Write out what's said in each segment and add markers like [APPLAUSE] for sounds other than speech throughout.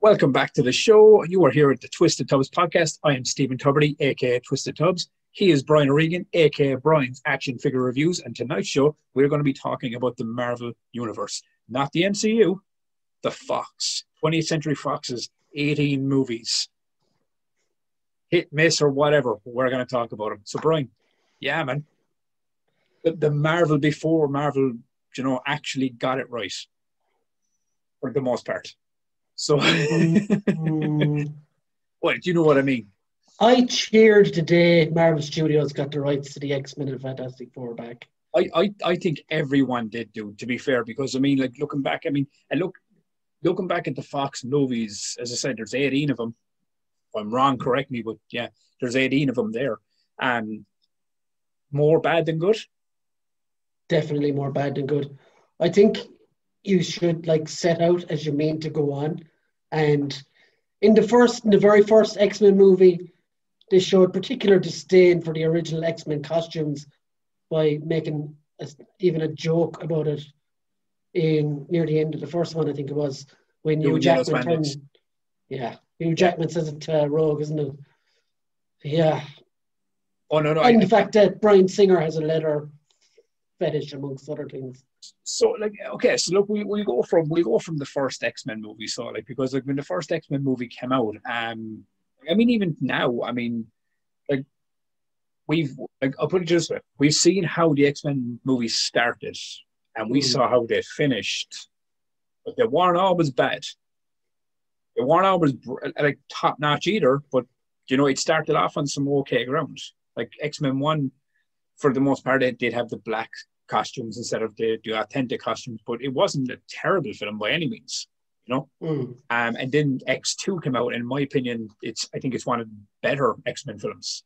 Welcome back to the show. You are here at the TwistedTubz podcast. I am Stephen Tubridy, aka TwistedTubz. He is Brian O'Regan, aka Brian's Action Figure Reviews. And tonight's show, we're going to be talking about the Marvel Universe, not the MCU, the Fox, 20th Century Fox's 18 movies. Hit, miss, or whatever. We're going to talk about them. So, Brian, yeah, man. The, the Marvel before Marvel, you know, actually got it right for the most part. So, Mm, what do you know what I mean? I cheered the day Marvel Studios got the rights to the X Men and Fantastic Four back. I, I, I think everyone did do, to be fair, because I mean, like looking back, I mean, and look, looking back at the Fox movies, as I said, there's 18 of them. If I'm wrong, correct me, but yeah, there's 18 of them there. Um, more bad than good. Definitely more bad than good. I think you should like set out as you mean to go on. And in the first, in the very first X Men movie, they showed particular disdain for the original X Men costumes by making a, even a joke about it in near the end of the first one. I think it was when Hugh Jackman turned. Yeah, Hugh Jackman says it to Rogue, isn't it? Yeah, Oh no, no. I, and the fact that Bryan Singer has a leather fetish amongst other things. so like okay, so look, we we go from we go from the first X Men movie. So like because like when the first X Men movie came out, um, I mean even now, I mean, like we've like I'll put it this way: we've seen how the X Men movies started, and we Mm. saw how they finished, but they weren't always bad. They weren't always like top notch either, but you know it started off on some okay ground. Like X Men One, for the most part, it did have the black costumes instead of the, the authentic costumes, but it wasn't a terrible film by any means, you know. Mm. Um, and then X Two came out, and in my opinion, it's I think it's one of the better X Men films.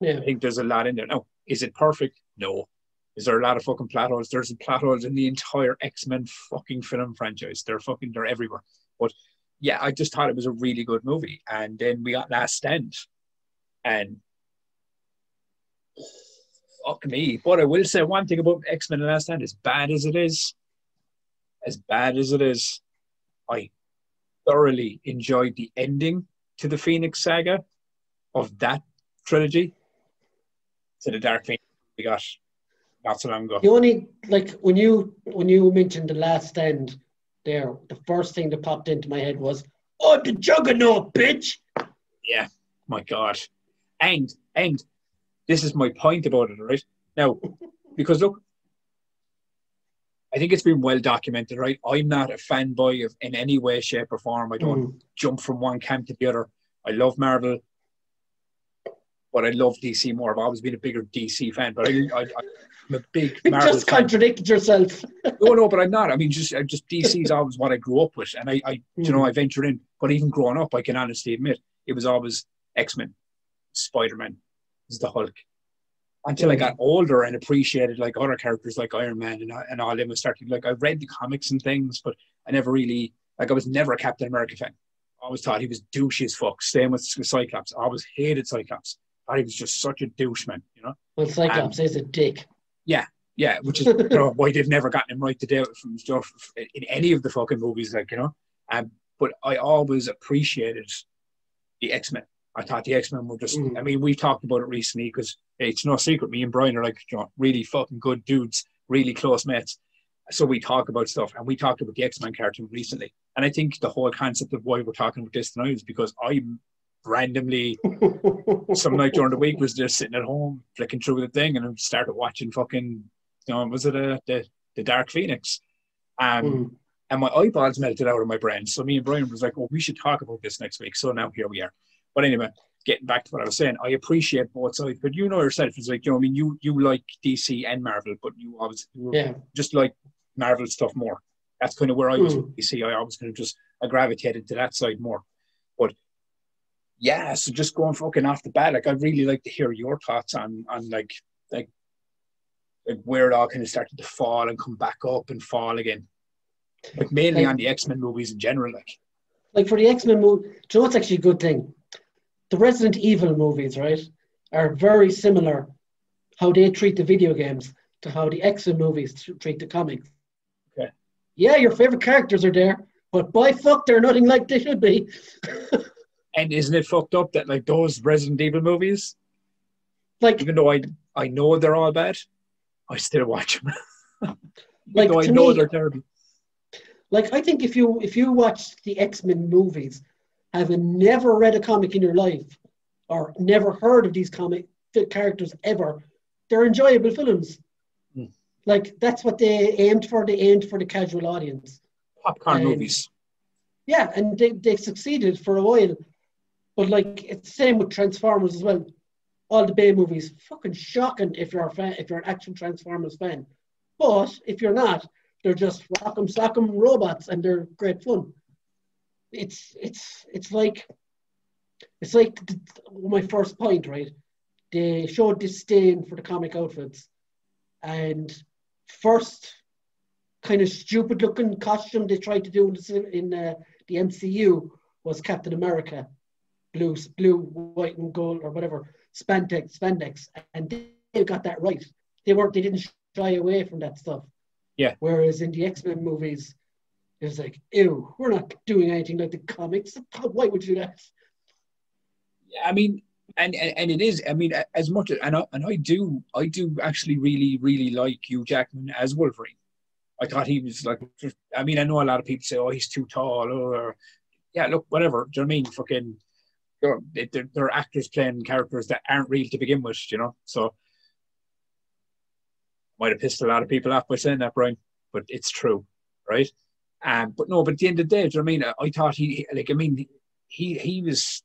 Yeah, I think there's a lot in there. Now, is it perfect? No. Is there a lot of fucking plot holes? There's plot holes in the entire X Men fucking film franchise. They're fucking they're everywhere. But yeah, I just thought it was a really good movie. And then we got Last Stand, and fuck me. But I will say one thing about X Men and Last Stand: as bad as it is, as bad as it is, I thoroughly enjoyed the ending to the Phoenix Saga of that trilogy to the Dark Phoenix we got not so long ago. the only like when you when you mentioned the last stand there, the first thing that popped into my head was, "Oh, the Juggernaut, bitch!" Yeah, my God. And and this is my point about it, right? Now, [LAUGHS] because look, I think it's been well documented, right? I'm not a fanboy of in any way, shape, or form. I don't Mm. jump from one camp to the other. I love Marvel, but I love DC more. I've always been a bigger DC fan, but I, I, I'm a big [LAUGHS] You Marvel just fan. contradicted yourself. [LAUGHS] No, no, but I'm not. I mean, just I just DC is always what I grew up with, and I, I you know, I venture in. But even growing up, I can honestly admit it was always X Men, Spider Man, is the Hulk. Until I got older and appreciated like other characters like Iron Man and, and all them, I started like I read the comics and things, but I never really like I was never a Captain America fan. I always thought he was douchey as fuck. Same with Cyclops. I always hated Cyclops. Thought he was just such a douche man, you know. Well, Cyclops is a dick. Yeah, yeah, which is [LAUGHS] you know, why they've never gotten him right today from stuff in any of the fucking movies, like you know. Um, but I always appreciated the X Men. I thought the X Men were just. Mm. I mean, we've talked about it recently because it's no secret. Me and Brian are like you know, really fucking good dudes, really close mates. So we talk about stuff, and we talked about the X Men cartoon recently. And I think the whole concept of why we're talking about this tonight is because I randomly [LAUGHS] some night during the week was just sitting at home flicking through the thing and I started watching fucking you know was it a, the the Dark Phoenix um Mm. and my eyeballs melted out of my brain so me and Brian was like well we should talk about this next week so now here we are but anyway getting back to what I was saying I appreciate both sides but you know yourself it's like you know I mean you you like DC and Marvel but you obviously Yeah. just like Marvel stuff more that's kind of where I was Mm. with DC I always kind of just I gravitated to that side more but yeah, so just going fucking off the bat, like I'd really like to hear your thoughts on on like like like where it all kind of started to fall and come back up and fall again. Like mainly Like- on the X Men movies in general, like Like for the X Men movie, do you know what's actually a good thing? The Resident Evil movies, right, are very similar how they treat the video games to how the X Men movies treat the comics. Okay. Yeah, your favorite characters are there, But by fuck, they're nothing like they should be. [LAUGHS] And isn't it fucked up that like those Resident Evil movies, like, even though I I know they're all bad, I still watch them. [LAUGHS] like though I know me, they're terrible. like I think if you if you watch the X Men movies, having never read a comic in your life, or never heard of these comic characters ever, they're enjoyable films. Hmm. Like that's what they aimed for. They aimed for the casual audience. Popcorn Um, movies. Yeah, and they, they succeeded for a while. But like it's the same with Transformers as well. All the Bay movies, fucking shocking if you're a fan, if you're an actual Transformers fan. But if you're not, they're just rock'em sock'em robots and they're great fun. It's it's it's like it's like my first point, right? They showed disdain for the comic outfits, and first kind of stupid looking costume they tried to do in the, in uh, the MCU was Captain America, blue, blue, white, and gold, or whatever spandex, spandex, and they got that right. They weren't, they didn't shy away from that stuff. Yeah. Whereas in the X Men movies, it was like, ew, we're not doing anything like the comics. [LAUGHS] Why would you do that? I mean, and, and and it is. I mean, as much as and I, and I do, I do actually really, really like Hugh Jackman as Wolverine. I thought he was like. I mean, I know a lot of people say, "Oh, he's too tall," or yeah, look, whatever. Do you know what I mean? Fucking, they're, they're, they're actors playing characters that aren't real to begin with. You know, so might have pissed a lot of people off by saying that, Brian, but it's true, right? Um, but no, but at the end of the day, do you know I mean? I, I thought he, like, I mean, he he was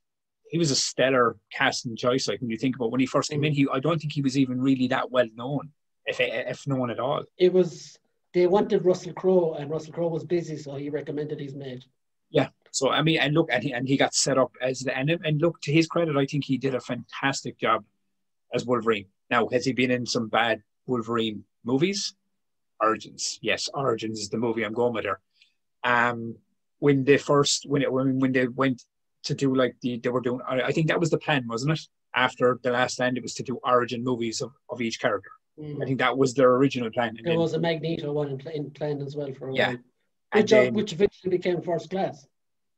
he was a stellar casting choice. Like when you think about when he first came in, he I don't think he was even really that well known, if if known at all. It was they wanted Russell Crowe, and Russell Crowe was busy, so he recommended his mate. Yeah. So I mean, and look, and he, and he got set up as the and and look to his credit, I think he did a fantastic job as Wolverine. Now, has he been in some bad Wolverine movies? Origins, yes, Origins is the movie I'm going with there. Um, when they first when it when when they went to do like the they were doing, I, think that was the plan, wasn't it? After the last stand, it was to do origin movies of, of each character. I think that was their original plan. And There then- was a Magneto one in, in plan as well for a Yeah. while, which, uh, which eventually became First Class.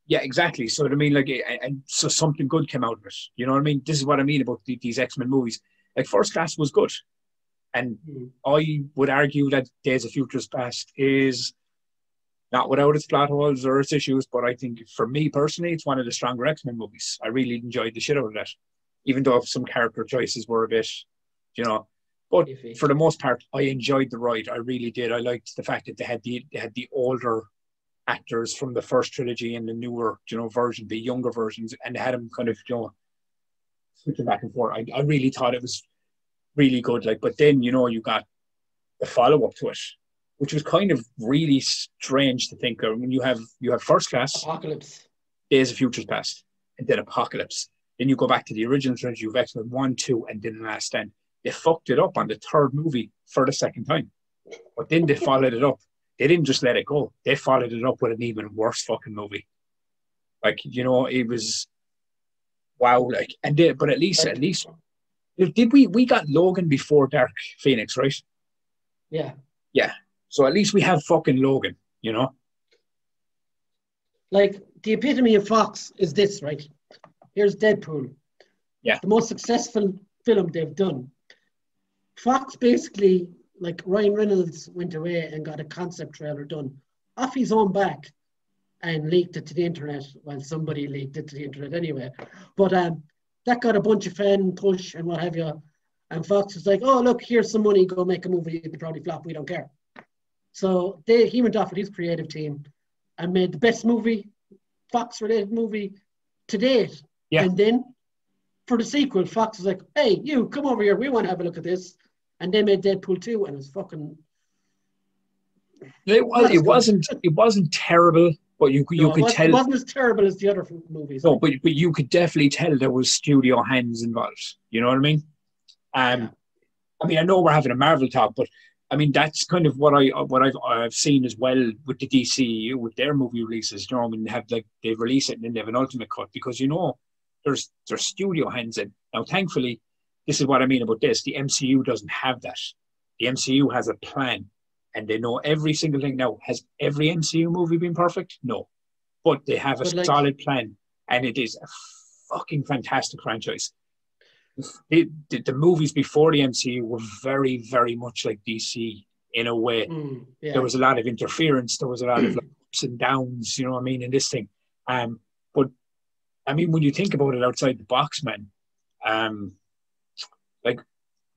Yeah, exactly. So I mean, like, and- and so something good came out of it. You know what I mean? This is what I mean about the, these X Men movies. Like, First Class was good, and Mm. I would argue that Days of Futures Past is not without its plot holes or its issues, but I think for me personally, it's one of the stronger X Men movies. I really enjoyed the shit out of that, even though some character choices were a bit, you know. But for the most part, I enjoyed the ride. I really did. I liked the fact that they had the they had the older actors from the first trilogy and the newer, you know, version, the younger versions, and they had them kind of, you know, switching back and forth. I, I really thought it was really good. Like, but then you know, you got the follow up to it, which was kind of really strange to think of. When you have you have First Class, Apocalypse. Days of Futures Past, and then Apocalypse. Then you go back to the original trilogy, you've X Men 1, 2, and then The Last Stand. They fucked it up on the third movie for the second time. But then they followed it up. They didn't just let it go, they followed it up with an even worse fucking movie. Like, you know, it was wow, like, and they, but at least, at least, did we, we got Logan before Dark Phoenix, right? Yeah. Yeah. So at least we have fucking Logan, you know? Like the epitome of Fox is this, right? Here's Deadpool. Yeah. The most successful film they've done. Fox basically, like Ryan Reynolds went away and got a concept trailer done off his own back and leaked it to the internet. Well, somebody leaked it to the internet anyway. But um, that got a bunch of fan push and what have you. And Fox was like, oh, look, here's some money, go make a movie. It'll probably flop. We don't care. So they, he went off with his creative team and made the best movie, Fox related movie to date. Yeah. And then for the sequel, Fox was like, hey, you come over here. We want to have a look at this. And they made Deadpool 2 and it was fucking. It, was, it wasn't, it wasn't terrible, but you, you no, could it, tell. it wasn't as terrible as the other movies. No, but but you could definitely tell there was studio hands involved. You know what I mean? Um, Yeah. I mean, I know we're having a Marvel talk, but I mean that's kind of what I what I've I've seen as well with the DCU with their movie releases. You know, when they have like they release it and then they have an ultimate cut because you know there's there's studio hands in. Now, thankfully, this is what I mean about this. The MCU doesn't have that. The MCU has a plan, and they know every single thing. Now, has every MCU movie been perfect? No, but they have a like- solid plan, and it is a fucking fantastic franchise. The, the, the movies before the MCU were very, very much like DC in a way. Mm, yeah. There was a lot of interference. There was a lot of like, [CLEARS THROAT] ups and downs. You know what I mean in this thing. Um, but I mean, when you think about it outside the box, man, um, like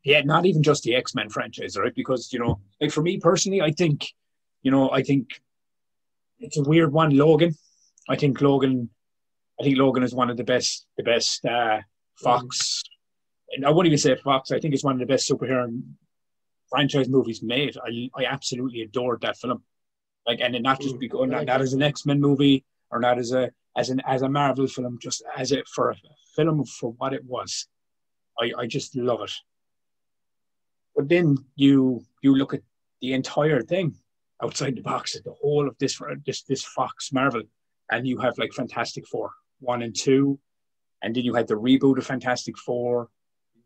yeah, not even just the X Men franchise, right? Because you know, like for me personally, I think, you know, I think it's a weird one. Logan, I think Logan, I think Logan is one of the best, the best uh, Fox. And I wouldn't even say Fox. I think it's one of the best superhero franchise movies made. I I absolutely adored that film. Like, and it not just Mm, because not, not that. as an X Men movie or not as a as an as a Marvel film, just as it for a film for what it was. I I just love it. But then you you look at the entire thing outside the box, at the whole of this this this Fox Marvel, and you have like Fantastic Four one and two, and then you had the reboot of Fantastic Four.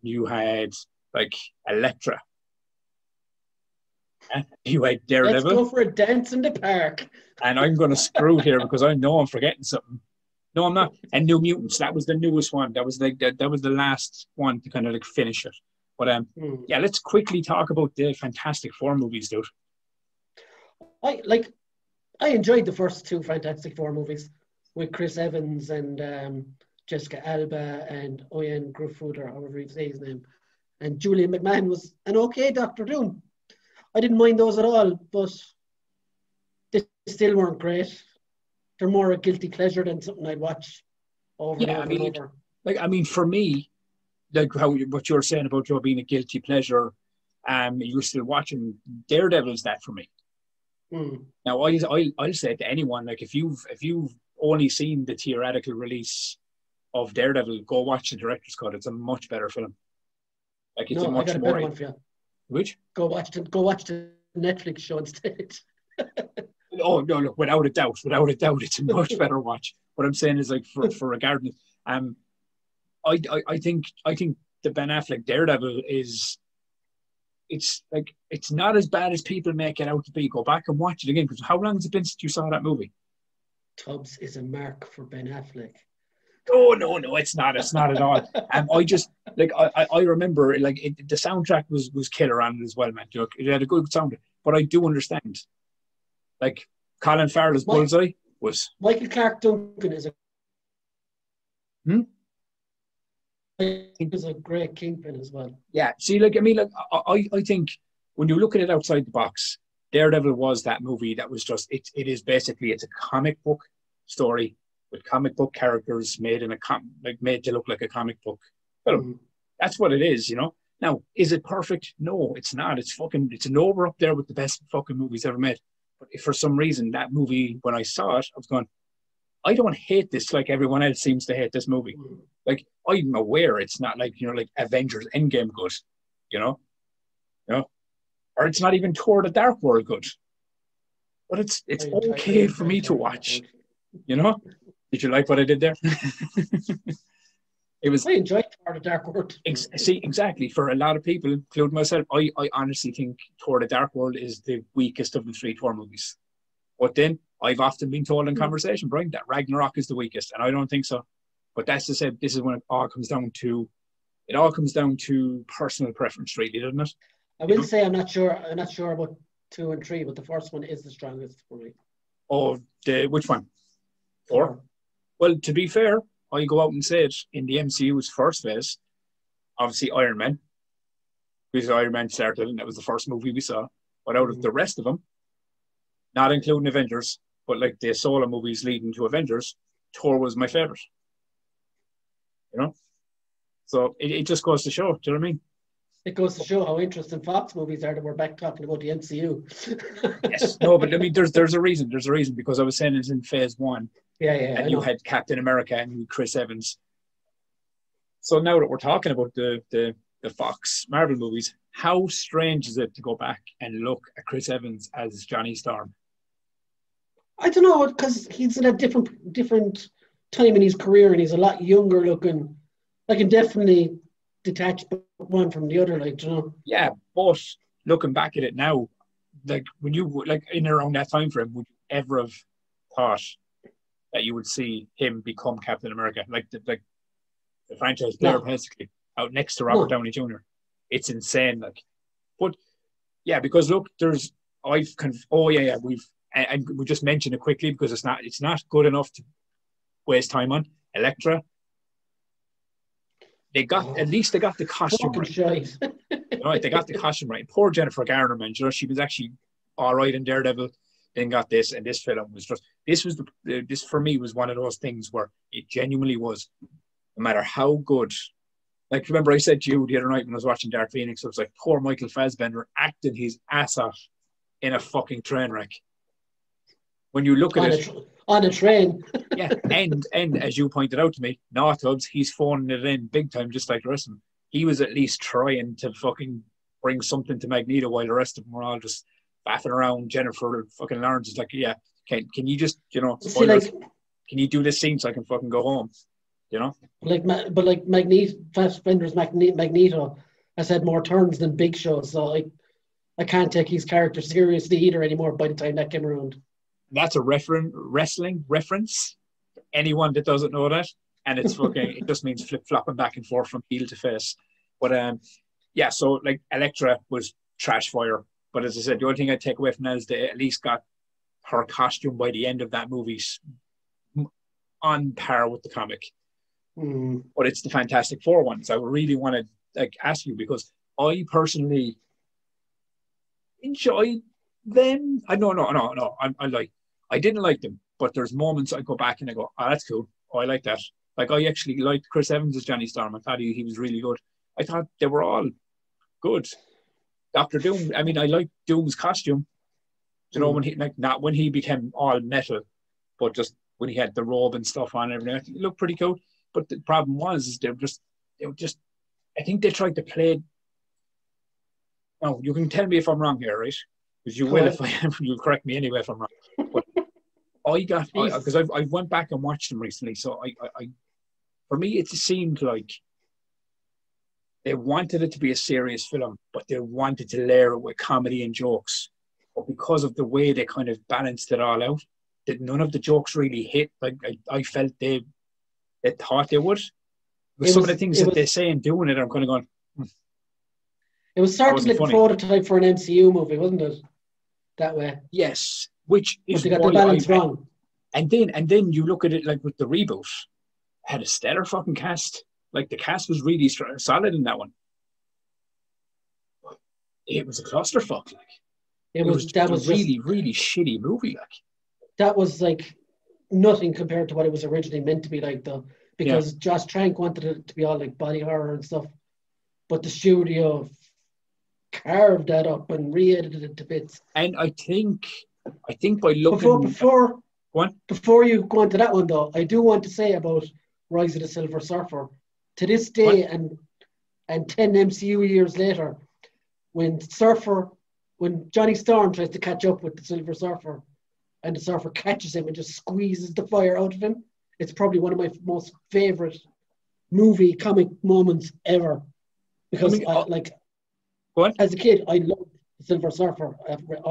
You had like Elektra. You had Daredevil. Let's go for a dance in the park. and I'm going to screw here because I know I'm forgetting something. No, I'm not. And New Mutants, that was the newest one. That was like that, that was the last one to kind of like finish it. But um, Mm. yeah, let's quickly talk about the Fantastic Four movies, dude. I like. I enjoyed the first two Fantastic Four movies with Chris Evans and um, Jessica Alba and Owen Gruffudd or however you say his name, and Julian McMahon was an okay Doctor Doom. I didn't mind those at all, but they still weren't great. They're more a guilty pleasure than something I'd watch over Yeah, and over mean, and over. Like, I mean, for me, like how you- what you're saying about Joe being a guilty pleasure, um, you're still watching Daredevil is that for me. Mm. Now, I I I'll say to anyone like if you've if you've only seen the theoretical release of Daredevil, go watch the director's cut. It's a much better film. Like it's No, a I much got a more one for you. which Go watch the go watch the Netflix show instead. [LAUGHS] oh no look without a doubt without a doubt it's a much better watch. What I'm saying is like for for regarding um, I, I I think I think the Ben Affleck Daredevil is. It's like it's not as bad as people make it out to be. Go back and watch it again because how long has it been since you saw that movie? Tubbs is a mark for Ben Affleck. Oh no, no, it's not. It's not at all. [LAUGHS] Um, I just like I, I- remember like it, the soundtrack was was killer on it as well, man. Look, it had a good sound, but I do understand. Like Colin Farrell's What? Bullseye was Michael Clarke Duncan is a Hmm? is a great kingpin as well. yeah. See, like I mean, like I I- I think when you look at it outside the box, Daredevil was that movie that was just it. It is basically it's a comic book story with comic book characters made in a com like made to look like a comic book film. Mm. That's what it is, you know. Now, is it perfect? No, it's not. It's fucking. It's nowhere up there with the best fucking movies ever made. But if for some reason that movie, when I saw it, I was going, I don't hate this like everyone else seems to hate this movie. Mm. Like I'm aware it's not like you know like Avengers Endgame good, you know, you know, or it's not even Thor: The Dark World good. But it's it's okay for me to watch. You know, did you like what I did there? [LAUGHS] it was. I enjoyed Thor: The Dark World. Ex- see, exactly. For a lot of people, including myself, I, I honestly think Thor: The Dark World is the weakest of the three Thor movies. But then I've often been told in Hmm. conversation, Brian, that Ragnarok is the weakest, and I don't think so. But that's to say, this is when it all comes down to, it all comes down to personal preference, really, doesn't it? I will say I'm not sure. I'm not sure about two and three, but the first one is the strongest for me. Or the which one? Thor. Well, to be fair, I go out and say it in the MCU's first phase. Obviously, Iron Man, because Iron Man started, and that was the first movie we saw. But out of mm-hmm. the rest of them, not including Avengers, but like the solo movies leading to Avengers, Thor was my favorite. You know, so it, it just goes to show. Do you know what I mean? It goes to show how interesting Fox movies are that we're back talking about the MCU. [LAUGHS] Yes. no, but I mean, there's there's a reason. There's a reason because I was saying it's in Phase One. yeah, yeah. And you had Captain America and you Chris Evans. So now that we're talking about the, the the Fox Marvel movies, how strange is it to go back and look at Chris Evans as Johnny Storm? I don't know because he's in a different different time in his career and he's a lot younger looking. I can definitely detach one from the other, like you know. Yeah, but looking back at it now, like when you like in around that time frame, would you ever have thought that you would see him become Captain America, like the like the franchise player No. basically out next to Robert No. Downey Jr. It's insane, like. But yeah, because look, there's I've conf- oh yeah yeah we've and, and we just mentioned it quickly because it's not it's not good enough to waste time on Elektra. They got at least they got the costume right. shite. Right, they got the costume right. Poor Jennifer Garner, man. You know, she was actually all right in Daredevil. Then got this, and this film was just this was the this for me was one of those things where it genuinely was. No matter how good, like remember I said to you the other night when I was watching Dark Phoenix, it was like poor Michael Fassbender acting his ass off in a fucking train wreck. When you look at it, on a train. [LAUGHS] yeah, and and as you pointed out to me, not Tubbs, he's phoning it in big time, just like the rest of them. He was at least trying to fucking bring something to Magneto while the rest of them were all just faffing around. Jennifer fucking Lawrence is like, yeah, can can you just you know, See, like, can you do this scene so I can fucking go home? You know, like, but like Magneto, Fassbender's Magne- Magneto has had more turns than Big Show, so I, I can't take his character seriously either anymore. By the time that came around, that's a referen- wrestling reference. Anyone that doesn't know that, and it's fucking, it just means flip flopping back and forth from heel to face. But um, yeah, so like Elektra was trash fire. But as I said, the only thing I take away from that is they at least got her costume by the end of that movie on par with the comic. Hmm. But it's the Fantastic Four ones. I really want to like ask you because I personally enjoy them. I no no no no. I, I like. I didn't like them, but there's moments I go back and I go, oh, that's cool. Oh, I like that. Like I actually liked Chris Evans as Johnny Storm. I thought he, he was really good. I thought they were all good. Doctor Doom. I mean, I like Doom's costume. You know, Mm. when he like not when he became all metal, but just when he had the robe and stuff on and everything, I think it looked pretty cool. But the problem was is they were just they were just I think they tried to play now you can tell me if I'm wrong here, right? Because you Go will ahead. if I am, [LAUGHS] you'll correct me anyway if I'm wrong. But I got because I've I went back and watched them recently, so I, I, I for me it seemed like they wanted it to be a serious film, but they wanted to layer it with comedy and jokes. But because of the way they kind of balanced it all out, that none of the jokes really hit. Like I, I felt they they thought they would. But some was- of the things that was- they say and doing it, I'm kind of going, hmm. it was sort of wasn't like a prototype for an MCU movie, wasn't it? That way, yes, which is they got the why balance I- wrong. And then and then you look at it like with the reboot, had a stellar fucking cast. Like the cast was really solid in that one. It was a clusterfuck. Like It was that a was just, really really shitty movie. Like that was like nothing compared to what it was originally meant to be like, though, because Josh Trank wanted it to be all like body horror and stuff, but the studio carved that up and re-edited it to bits. and I think I think by looking Before before What? before you go into that one though, I do want to say about Rise of the Silver Surfer. To this day and and ten MCU years later, when Surfer when Johnny Storm tries to catch up with the Silver Surfer and the Surfer catches him and just squeezes the fire out of him, it's probably one of my most favorite movie comic moments ever. Because I mean, I, like on. as a kid, I loved Silver Surfer. Read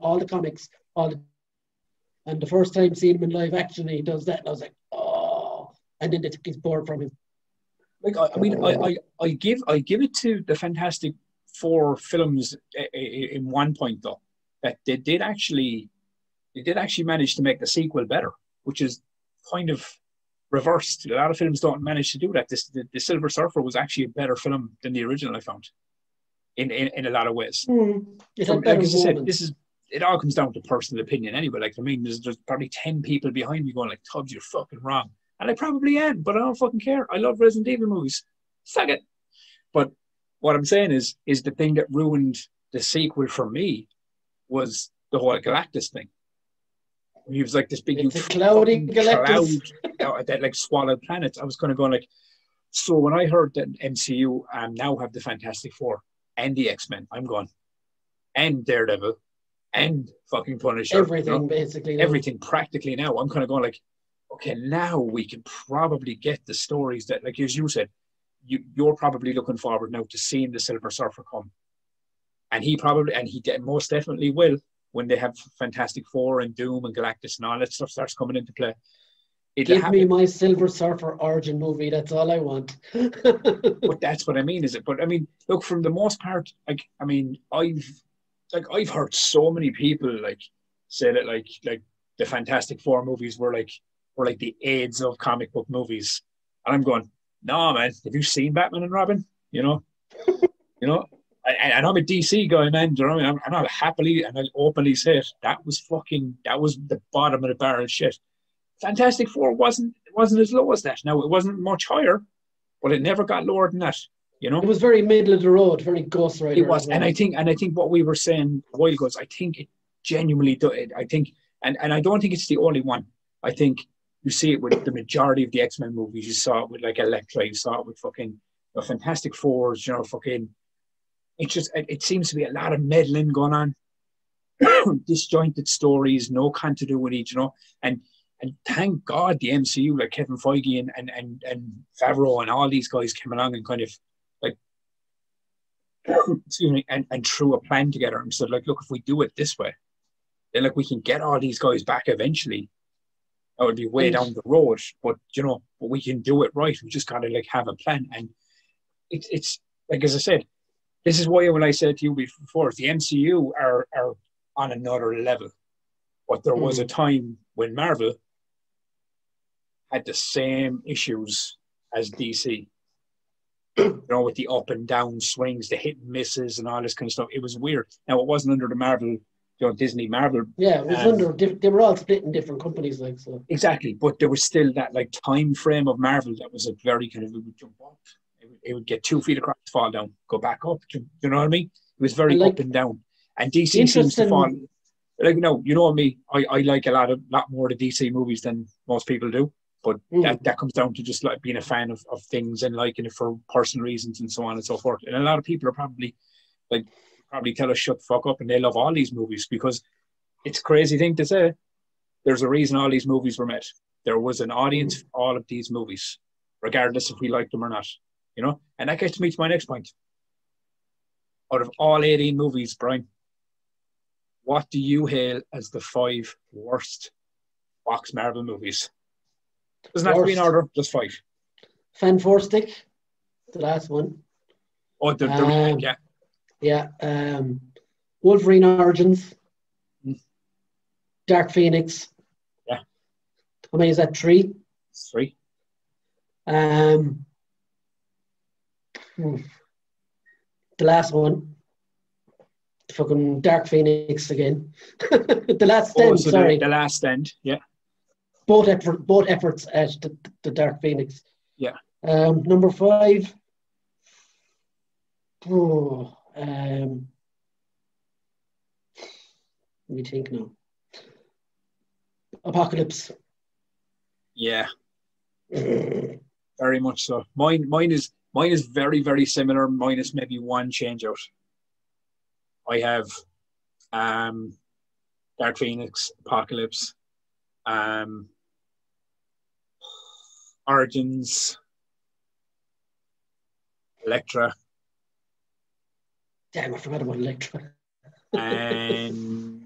all, the comics, all the, and the first time seeing him in live action, he does that, and I was like, oh! And then they took his board from him. like I, I mean I, I I give I give it to the Fantastic Four films in one point though that they did actually they did actually manage to make the sequel better, which is kind of reversed. A lot of films don't manage to do that. This the, the Silver Surfer was actually a better film than the original. I found in in, in a lot of ways. From- had like as I said, this is it all comes down to personal opinion anyway. Like I mean, there's, there's probably ten people behind me going like, "Tubbs, you're fucking wrong," and I probably am, but I don't fucking care. I love Resident Evil movies. Suck it. But what I'm saying is, is the thing that ruined the sequel for me was the whole Galactus thing. He was like this big, It's cloudy Galactus. cloud that like swallowed planets. I was kind of going like, so when I heard that MCU um, now have the Fantastic Four and the X Men, I'm going, and Daredevil, and fucking Punisher, you know? everything basically. now. everything practically now. I'm kind of going like, okay, now we can probably get the stories that, like as you said, you you're probably looking forward now to seeing the Silver Surfer come, and he probably and he de- most definitely will when they have Fantastic Four and Doom and Galactus and all that stuff starts coming into play. It'll Give happen. me my Silver Surfer origin movie. That's all I want. [LAUGHS] but that's what I mean, is it? But I mean, look, from the most part, like I mean, I've like I've heard so many people like say that like like the Fantastic Four movies were like were like the AIDS of comic book movies, and I'm going, no, man. Have you seen Batman and Robin? You know, you know. And I'm a DC guy, man. Do you know what I mean? I'm, I'm happily and I'll openly say it. That was fucking. That was the bottom of the barrel shit. Fantastic Four wasn't wasn't as low as that. Now it wasn't much higher, but it never got lower than that. You know, it was very middle of the road, very Ghost Rider. It was, and I think, and I think what we were saying a while ago is, I think it genuinely did. I think, and and I don't think it's the only one. I think you see it with the majority of the X Men movies. You saw it with like Elektra. You saw it with fucking the Fantastic Fours. You know, fucking. It's just it, it seems to be a lot of meddling going on, [COUGHS] disjointed stories, no continuity. You know, and and thank God the MCU, like Kevin Feige and and and, and Favreau and all these guys came along and kind of excuse me, and, and threw a plan together and said, like, look, if we do it this way, then like we can get all these guys back eventually. That would be way down the road, but you know, but we can do it right. We just gotta like have a plan. And it's it's like as I said, this is why when I said to you before, the MCU are are on another level. But there was a mm. time when Marvel had the same issues as DC. You know, with the up and down swings, the hit and misses, and all this kind of stuff. It was weird. Now, it wasn't under the Marvel, you know, Disney Marvel. Yeah, it was um, under. They were all split in different companies, like so. Exactly, but there was still that like time frame of Marvel that was a very kind of it would jump up. It would, it would get two feet across, fall down, go back up. You know what I mean? It was very like, up and down. And DC seems to fall. Like no, you know me. I, I like a lot of lot more the DC movies than most people do. But mm. that, that comes down to just like being a fan of, of things and liking it for personal reasons and so on and so forth. And a lot of people are probably like probably tell us shut the fuck up and they love all these movies because it's a crazy thing to say. There's a reason all these movies were made. There was an audience mm. for all of these movies, regardless if we liked them or not. You know? And that gets me to my next point. Out of all 18 movies, Brian, what do you hail as the five worst Fox Marvel movies? Doesn't have to be in order, just five. Fan Four Stick, the last one. Oh, the, the um, remake, yeah. Yeah. Um, Wolverine Origins. Mm. Dark Phoenix. Yeah. How many is that? Three? Three. Um, hmm. The last one. Fucking Dark Phoenix again. [LAUGHS] the last oh, so sorry. The, the last end, yeah both effort, both efforts at the, the Dark Phoenix. Yeah. Um, number five. Oh, um, let me think now. Apocalypse. Yeah. [LAUGHS] very much so. Mine, mine is mine is very very similar. Minus maybe one change out. I have um, Dark Phoenix, Apocalypse, um, Origins, Elektra. Damn, I forgot about Elektra. and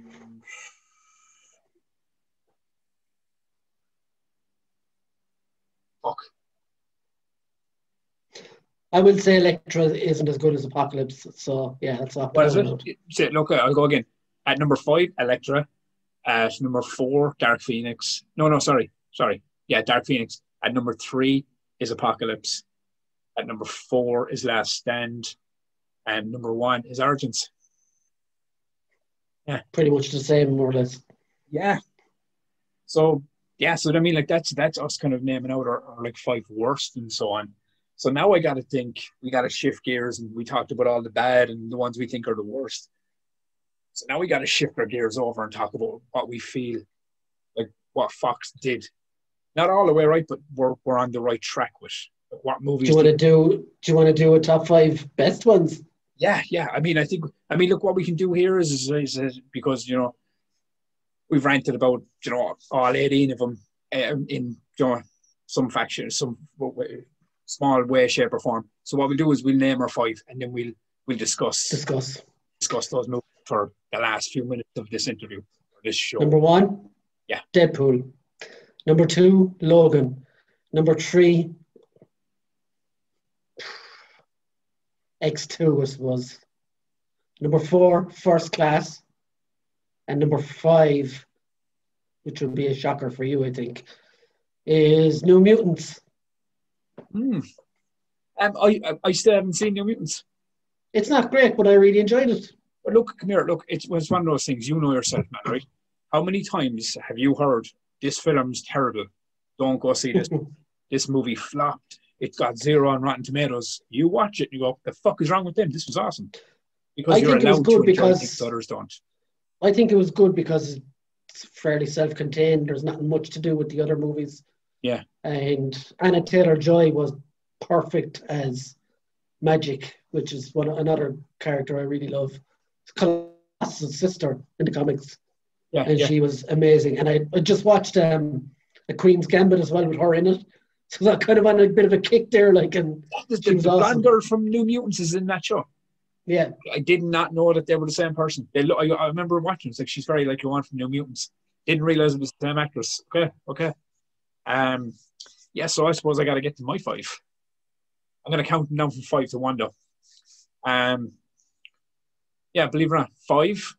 fuck. I will say Elektra isn't as good as Apocalypse, so yeah, that's up. What is it? Look, I'll go again. At number five, Elektra. At number four, Dark Phoenix. No, no, sorry, sorry. Yeah, Dark Phoenix. At number three is Apocalypse. At number four is Last Stand. And number one is Origins. Yeah. Pretty much the same, more or less. Yeah. So yeah, so I mean like that's that's us kind of naming out our, our like five worst and so on. So now I gotta think we gotta shift gears and we talked about all the bad and the ones we think are the worst. So now we gotta shift our gears over and talk about what we feel like what Fox did not all the way right, but we're, we're on the right track with what movies. Do you want to do? Do you want to do a top five best ones? Yeah, yeah. I mean, I think. I mean, look, what we can do here is, is, is, because you know we've ranted about you know all eighteen of them um, in you know some faction, some small way, shape, or form. So what we'll do is we'll name our five, and then we'll we'll discuss discuss discuss those movies. for the last few minutes of this interview, this show. Number one, Yeah. Deadpool. Number two, Logan. Number three, X2, I suppose. Number four, First Class. And number five, which would be a shocker for you, I think, is New Mutants. Hmm. Um, I, I still haven't seen New Mutants. It's not great, but I really enjoyed it. But look, come here. Look, it's, it's one of those things. You know yourself, man, right? How many times have you heard this film's terrible? Don't go see this. [LAUGHS] this movie flopped. It got zero on Rotten Tomatoes. You watch it, you go, "The fuck is wrong with them? This was awesome." Because I you're think it was allowed good because- others don't. I think it was good because it's fairly self-contained. There's not much to do with the other movies. Yeah. And Anya Taylor-Joy was perfect as Magik, which is one another character I really love. It's Colossus' sister in the comics, Yeah, and yeah. she was amazing. And I, I just watched um, The Queen's Gambit as well with her in it, so that kind of on a bit of a kick there. Like, and the, she was the awesome. blonde girl from New Mutants is in that show. yeah, I did not know that they were the same person. They look, I, I remember watching. It's like she's very like the one from New Mutants. Didn't realize it was the same actress. Okay, okay. Um, yeah. So I suppose I got to get to my five. I'm gonna count them down from five to one though. Um, yeah, believe it or not, five.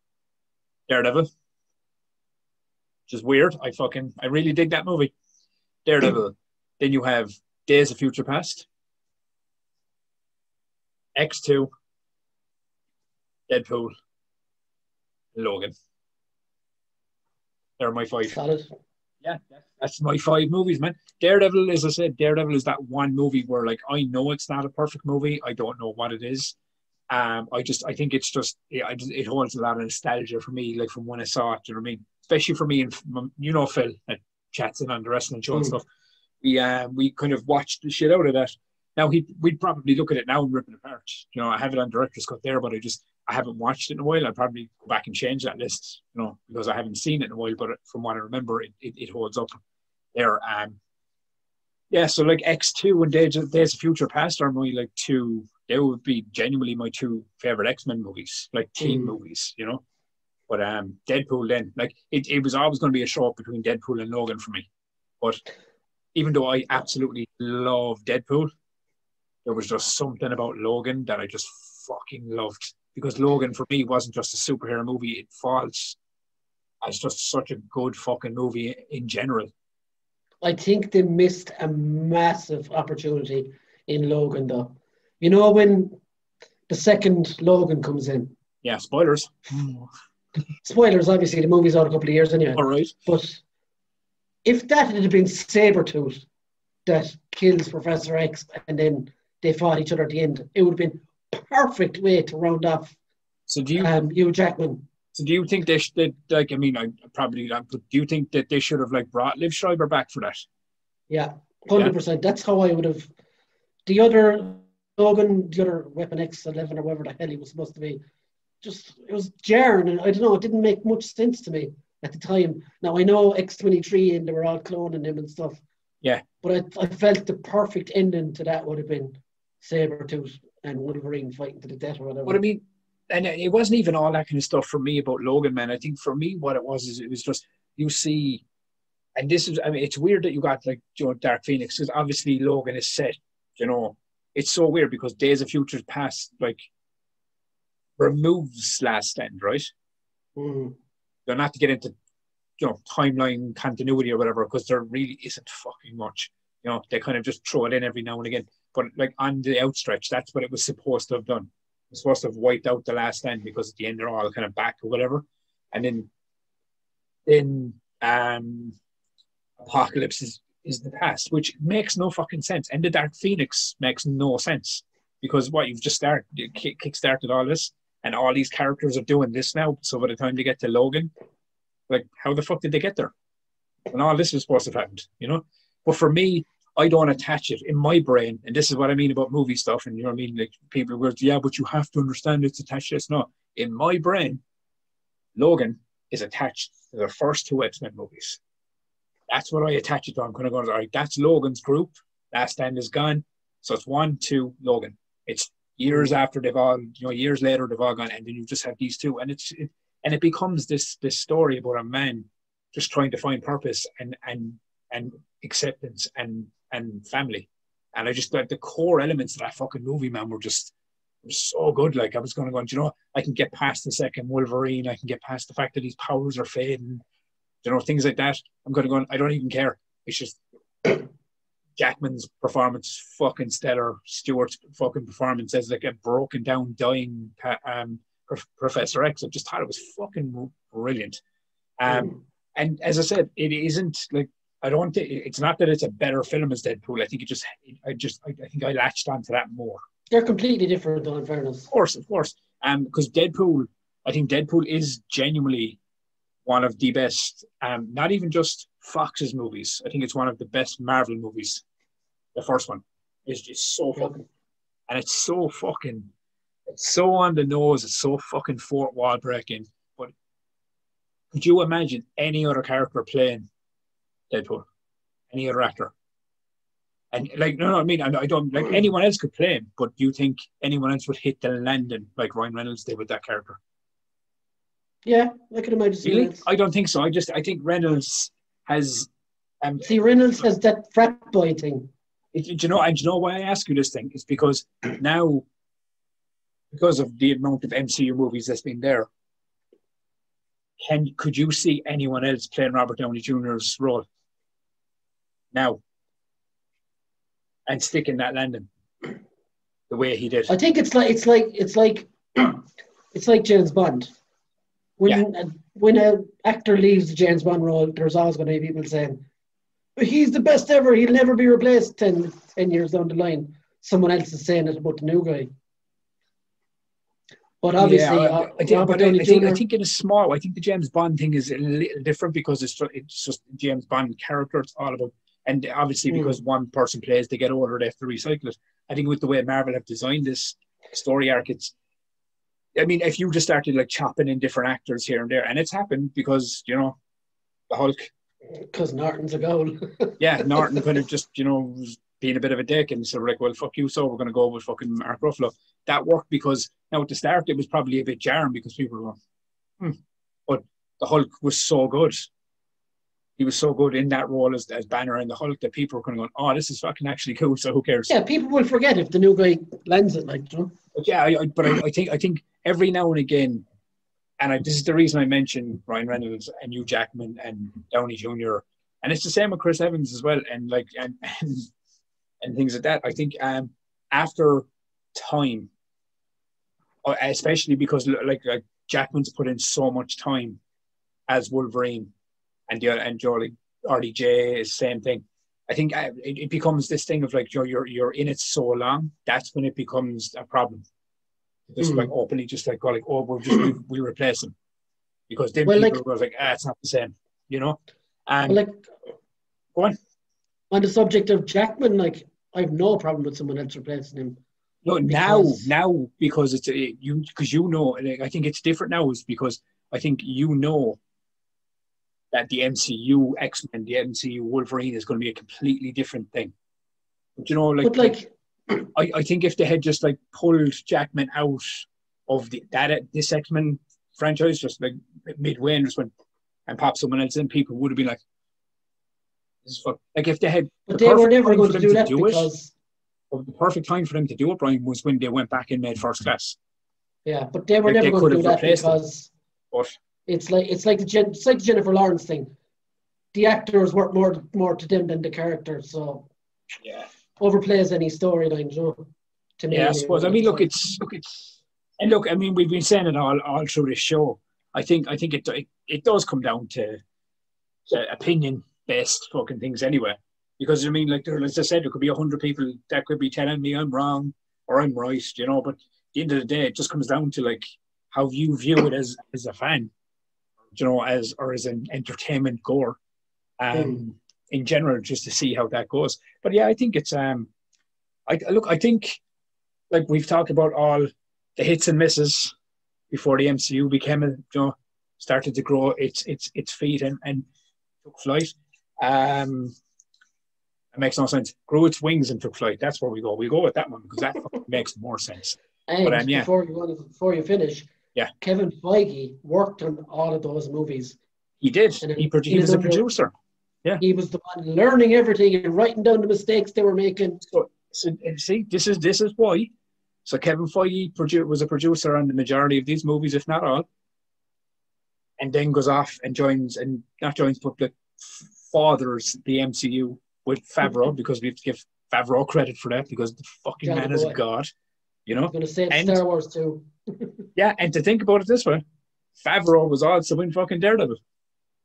Daredevil. Which is weird. I fucking I really dig that movie. Daredevil. [CLEARS THROAT] then you have Days of Future Past. X two. Deadpool, Logan. They're my five. solid. Yeah, that's my five movies, man. Daredevil, as I said, Daredevil is that one movie where, like, I know it's not a perfect movie. I don't know what it is. Um, I just, I think it's just, yeah, it holds a lot of nostalgia for me, like from when I saw it. Do you know what I mean? Especially for me and you know Phil that chats in on the wrestling show and Mm. stuff. We, um, we kind of watched the shit out of that. Now he, we'd probably look at it now and rip it apart. You know, I have it on director's cut there, but I just, I haven't watched it in a while. I'll probably go back and change that list, you know, because I haven't seen it in a while. But from what I remember, it, it, it holds up there. Um, yeah, so like X two and Days of, Days of Future Past are my like two. They would be genuinely my two favorite X Men movies, like team Mm. movies, you know. But um, Deadpool then, like it, it was always going to be a show up between Deadpool and Logan for me. But even though I absolutely love Deadpool, there was just something about Logan that I just fucking loved because Logan for me wasn't just a superhero movie; it falls as just such a good fucking movie in general. I think they missed a massive opportunity in Logan, though. You know, when the second Logan comes in, Yeah, spoilers. [LAUGHS] spoilers, obviously, the movie's out a couple of years anyway, All right. but if that had been Sabretooth that kills Professor X and then they fought each other at the end, it would have been perfect way to round off So do you um, Hugh Jackman. so do you think they should like I mean I probably not, but do you think that they should have like brought Liev Schreiber back for that? Yeah, 100%. That's how I would have. The other Logan, the other Weapon X11 or whatever the hell he was supposed to be, just it was jarring, and I don't know, it didn't make much sense to me at the time. Now I know X23 and they were all cloning him and stuff. Yeah. But I, I felt the perfect ending to that would have been Sabretooth and Wolverine fighting to the death or whatever. But I mean, and it wasn't even all that kind of stuff for me about Logan, man. I think for me, what it was is it was just you see, and this is, I mean, it's weird that you got like you know, Dark Phoenix because obviously Logan is set. You know, it's so weird because Days of Futures Past like removes Last Stand, right? Mm. They're not to get into you know timeline continuity or whatever because there really isn't fucking much. You know, they kind of just throw it in every now and again. But like on the outstretch, that's what it was supposed to have done. It was supposed to have wiped out the last end because at the end they're all kind of back or whatever. And then then um Apocalypse is, is the past, which makes no fucking sense. And the Dark Phoenix makes no sense. Because what you've just started kick kick-started all this and all these characters are doing this now. So by the time they get to Logan, like how the fuck did they get there? And all this was supposed to have happened, you know? But for me, I don't attach it in my brain, and this is what I mean about movie stuff. And you know what I mean? Like people go, yeah, but you have to understand it's attached to this. No, in my brain, Logan is attached to the first two X Men movies. That's what I attach it to. I'm kind of going, all right, that's Logan's group. Last Stand is gone. So it's one, two, Logan. It's years after they've all, you know, years later they've all gone, and then you just have these two, and it's it, and it becomes this this story about a man just trying to find purpose and and and acceptance and and family. And I just like the core elements of that fucking movie, man, were just so good. Like I was going to go, you know, I can get past the second Wolverine. I can get past the fact that his powers are fading. You know, things like that. I'm going to go. I don't even care. It's just Jackman's performance, fucking stellar. Stewart's fucking performance as like a broken down, dying um, Professor X. I just thought it was fucking brilliant. Um, mm. And as I said, it isn't like I don't think it's not that it's a better film as Deadpool. I think it just, I just, I, I think I latched onto that more. They're completely different, though. In fairness, of course, of course. Um, because Deadpool, I think Deadpool is genuinely one of the best. Um, not even just Fox's movies. I think it's one of the best Marvel movies. The first one is just so fucking, and it's so fucking, it's so on the nose. It's so fucking fourth wall breaking. But could you imagine any other character playing Deadpool, any other actor. And like, no, no, I mean, I, don't like anyone else could play him, but do you think anyone else would hit the landing like Ryan Reynolds did with that character? Yeah, I can imagine. Really? I don't think so. I just, I think Reynolds has. Um, See, Reynolds has that frat boy thing. It, you know, and you know why I ask you this thing? It's because now, because of the amount of MCU movies that's been there, can could you see anyone else playing Robert Downey Jr.'s role? now and stick in that landing the way he did. I think it's like it's like it's like it's like James Bond. When yeah. when an actor leaves the James Bond role, there's always going to be people saying, "He's the best ever. He'll never be replaced." 10, 10 years down the line, someone else is saying it about the new guy. But obviously, yeah, uh, I, think, I, think, I, think, in a small, I think the James Bond thing is a little different because it's it's just James Bond character. It's all about and obviously, mm. because one person plays, they get older, they have to recycle it. I think with the way Marvel have designed this story arc, it's. I mean, if you just started like chopping in different actors here and there, and it's happened because you know, the Hulk. Because Norton's a goal. [LAUGHS] yeah, Norton kind of just you know was being a bit of a dick, and so we're like, well, fuck you, so we're going to go with fucking Mark Ruffalo. That worked because now at the start it was probably a bit jarring because people were, hmm. but the Hulk was so good he was so good in that role as, as Banner and the Hulk that people were kind of going, oh, this is fucking actually cool. So who cares? Yeah, people will forget if the new guy lends it, like, you know? But yeah, I, I, but I, I, think I think every now and again, and this is the reason I mentioned Ryan Reynolds and Hugh Jackman and Downey Jr. And it's the same with Chris Evans as well, and like and [LAUGHS] and, and things like that. I think um, after time, uh, especially because like, like Jackman's put in so much time as Wolverine and the and Jolly RDJ is the same thing. I think uh, it, it, becomes this thing of like you're, you're you're in it so long. That's when it becomes a problem. Just mm. like openly, just like go like, oh, we'll just we, we replace him because then well, people like, like, ah, it's not the same, you know. And like, go on. On the subject of Jackman, like I have no problem with someone else replacing him. No, because... now, now because it's a, you because you know. Like, I think it's different now is because I think you know that the MCU X Men, the MCU Wolverine is going to be a completely different thing. But you know, like, but like, [CLEARS THROAT] I, I think if they had just like pulled Jackman out of the that this X Men franchise, just like midway and just went and popped someone else in, people would have been like, "This is fuck." Like if they had, but the they were never going to do that do because. It, the perfect time for them to do it, Brian, was when they went back and made first class. Yeah, but they were like, never going to do that because. But it's like it's like the Jen, it's like the Jennifer Lawrence thing. The actors work more more to them than the character, so yeah, overplays any storyline. You know, to me, yeah, I suppose. I mean, look, it's look, it's and look. I mean, we've been saying it all all through this show. I think I think it it, it does come down to, to opinion based fucking things anyway. Because I mean, like there, as I said, there could be a hundred people that could be telling me I'm wrong or I'm right, you know. But at the end of the day, it just comes down to like how you view it as as a fan you know, as or as an entertainment gore, um, mm. in general, just to see how that goes. But yeah, I think it's um, I look, I think like we've talked about all the hits and misses before the MCU became, a, you know, started to grow its its its feet and and took flight. Um, it makes no sense. Grew its wings and took flight. That's where we go. We go with that one because that [LAUGHS] makes more sense. And But, um, yeah. before you before you finish, Yeah. Kevin Feige worked on all of those movies. He did. And He, produ- he was a producer. He was the one learning everything and writing down the mistakes they were making. So, so see, this is this is why. So Kevin Feige produ- was a producer on the majority of these movies, if not all, and then goes off and joins and not joins, but like fathers the MCU with Favreau mm-hmm. because we have to give Favreau credit for that because the fucking man is a god, you know. I'm to say And- Star Wars too. Yeah, and to think about it this way, Favreau was also in fucking Daredevil.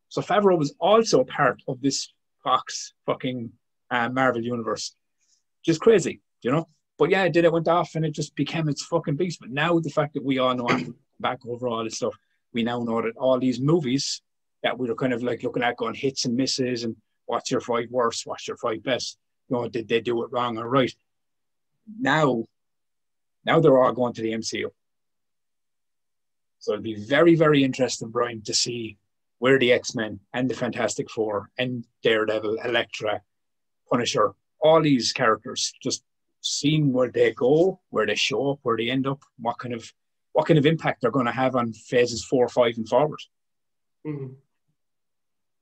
So Favreau was also a part of this Fox fucking uh, Marvel universe. Just crazy, you know? But yeah, it did. it went off and it just became its fucking beast. But now the fact that we all know back over all this stuff, we now know that all these movies that we were kind of like looking at going hits and misses and what's your fight worse, what's your fight best, you know, did they do it wrong or right? Now, now they're all going to the MCU. So it'll be very, very interesting, Brian, to see where the X Men and the Fantastic Four and Daredevil, Elektra, Punisher, all these characters, just seeing where they go, where they show up, where they end up, what kind of what kind of impact they're going to have on phases four, five, and forward. Mhm.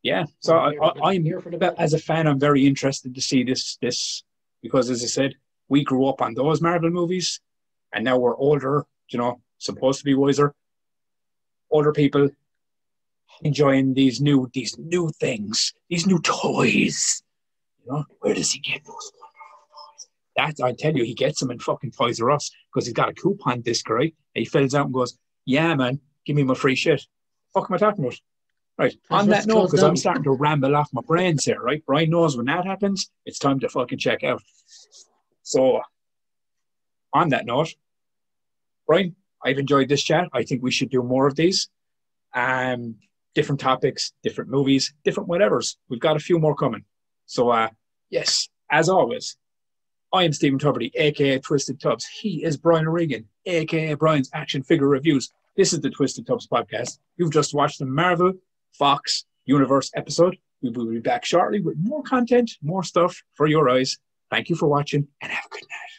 Yeah. So I, I'm here for the- I, I'm here for the but as a fan, I'm very interested to see this this because, as I said, we grew up on those Marvel movies, and now we're older. You know, supposed to be wiser. Older people enjoying these new these new things, these new toys. You know, where does he get those toys? That I tell you, he gets them in fucking Toys R Us because he's got a coupon disc, right? And he fills out and goes, "Yeah, man, give me my free shit." Fuck am I talking about? Right. On that note, because I'm starting to ramble off my brains here, right? Brian knows when that happens, it's time to fucking check out. So, on that note, Brian, I've enjoyed this chat. I think we should do more of these. Um, different topics, different movies, different whatevers. We've got a few more coming. So, uh, yes, as always, I am Stephen Tubridy, aka TwistedTubz. He is Brian O'Regan, aka Brian's Action Figure Reviews. This is the TwistedTubz podcast. You've just watched the Marvel Fox Universe episode. We will be back shortly with more content, more stuff for your eyes. Thank you for watching and have a good night.